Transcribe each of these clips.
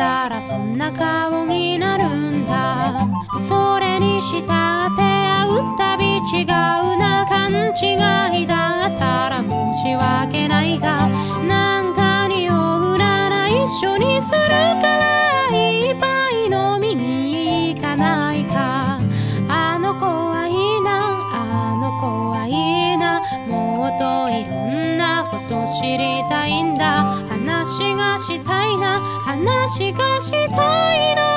たらそんな顔になるんだ。それにしたって会うたび違うな。勘違いしかしたいの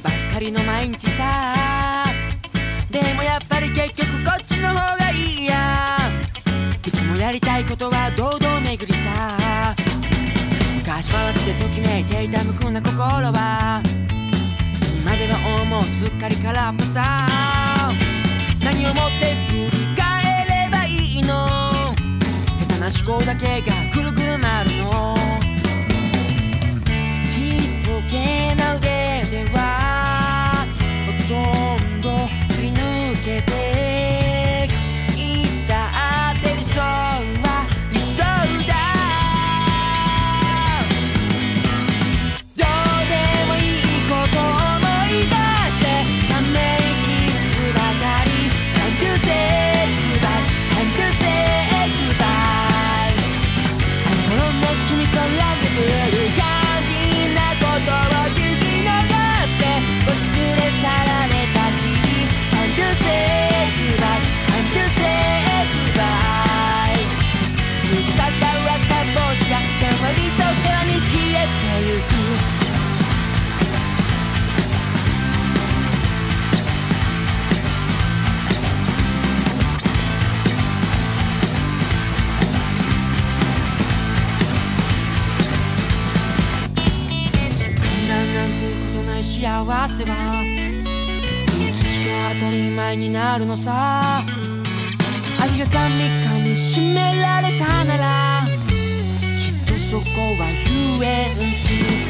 ばっかりの毎日さ。でもやっぱり結局こっちの方がいいや。いつもやりたいことは堂々巡りさ。昔話でときめいていた無垢な心は。今では思うすっかり空っぽさ。何をもって振り返ればいいの？下手な思考だけがぐるぐる回るの。ちっぽけな腕では君とランで見える幸せはいつしか当たり前になるのさ。ありがたみかみしめられたならきっとそこは遊園地。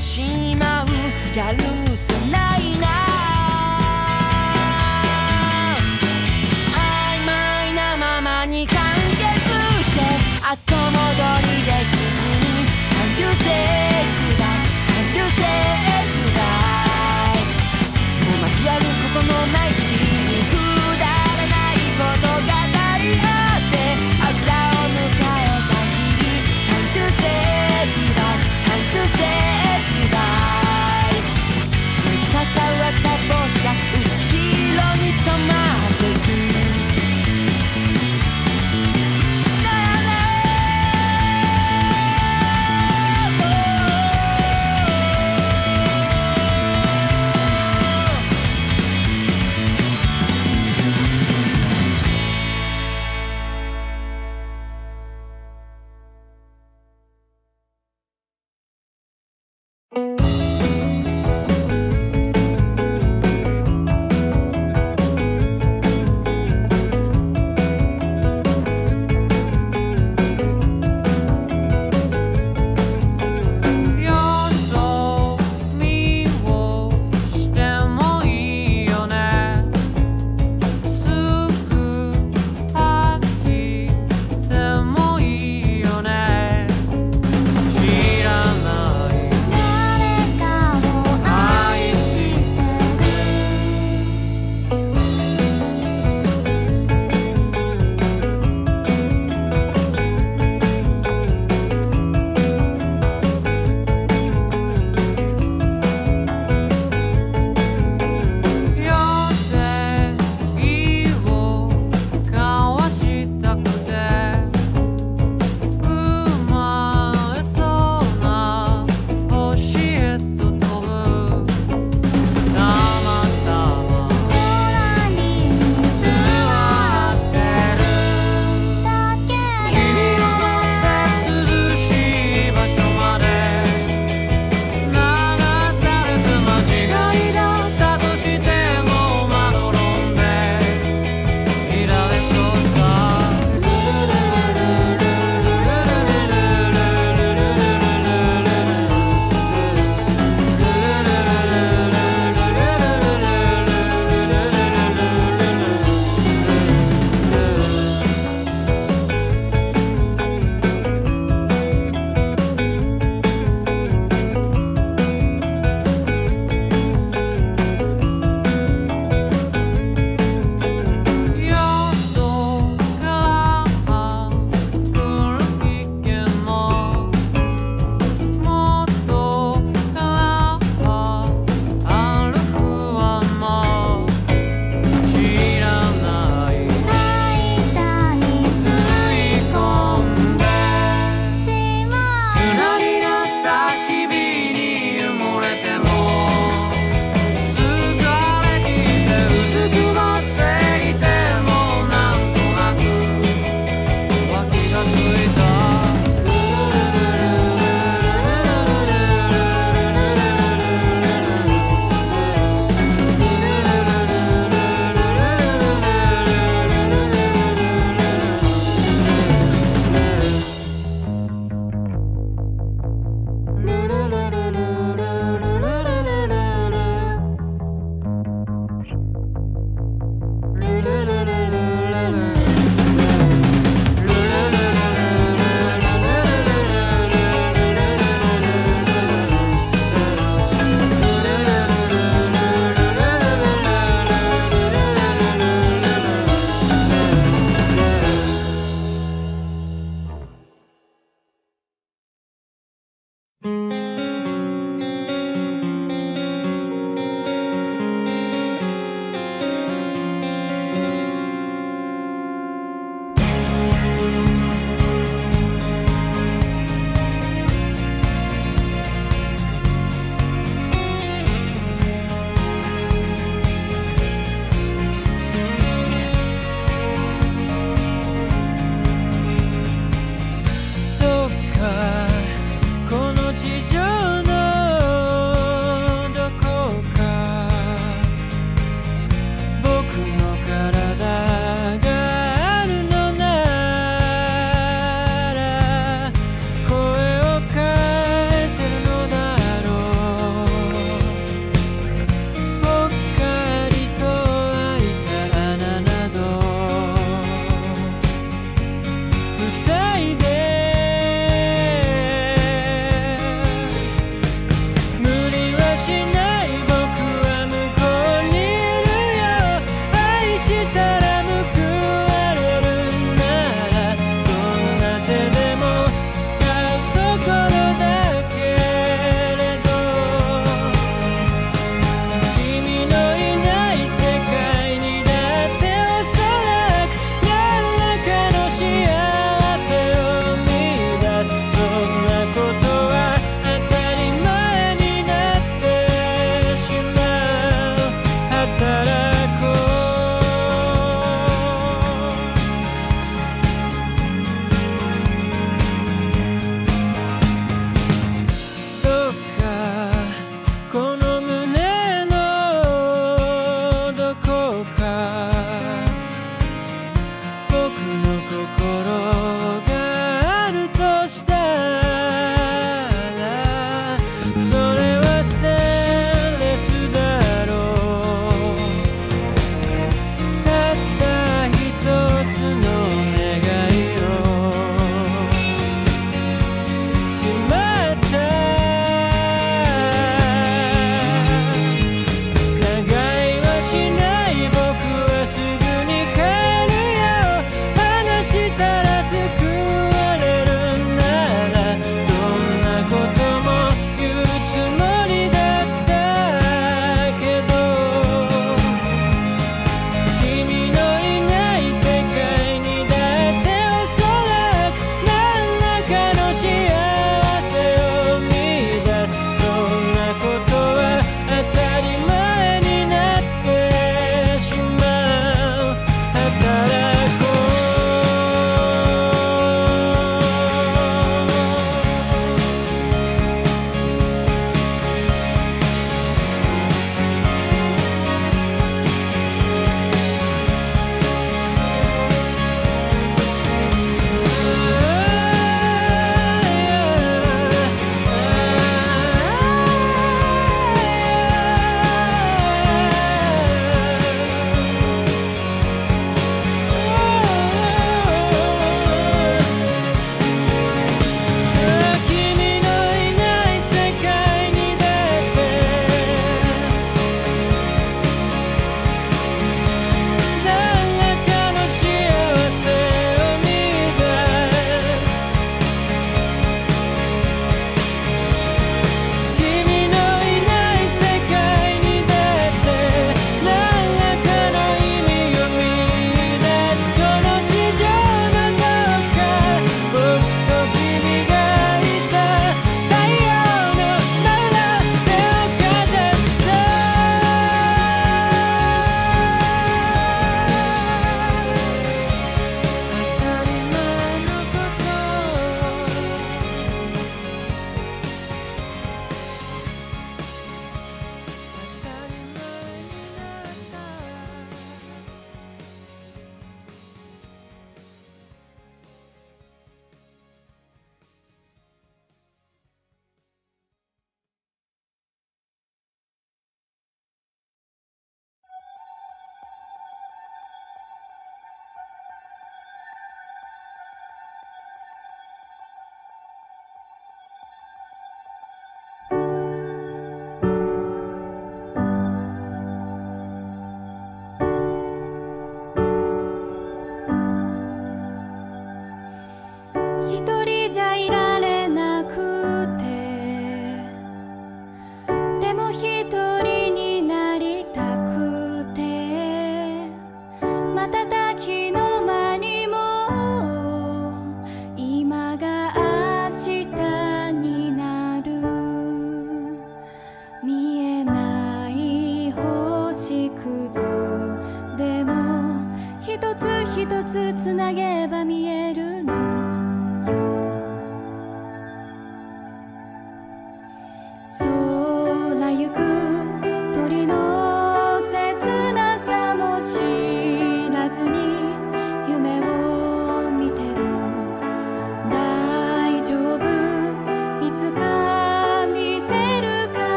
しまう。やる